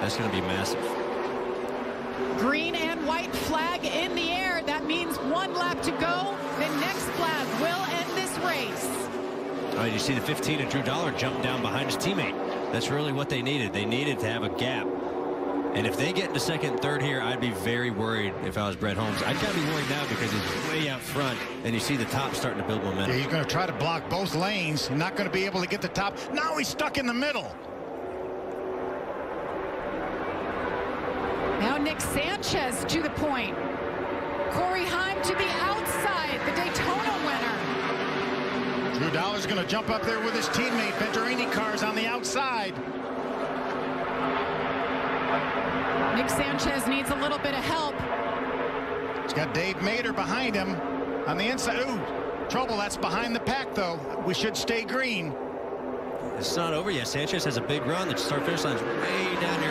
That's going to be massive. Green and white flag in the air. That means one lap to go. The next flag will end this race. All right, you see the 15 of Drew Dollar jump down behind his teammate. That's really what they needed. They needed to have a gap. And if they get into second and third here, I'd be very worried if I was Brett Holmes. I'd got to be worried now because he's way out front, and you see the top starting to build momentum. Yeah, he's going to try to block both lanes. Not going to be able to get the top. Now he's stuck in the middle. Nick Sanchez to the point. Corey Heim to the outside, the Daytona winner. Drew Dollar's going to jump up there with his teammate. Venturini cars on the outside. Nick Sanchez needs a little bit of help. He's got Dave Mader behind him on the inside. Ooh, trouble. That's behind the pack, though. We should stay green. It's not over yet. Sanchez has a big run. The start finish line's way down here.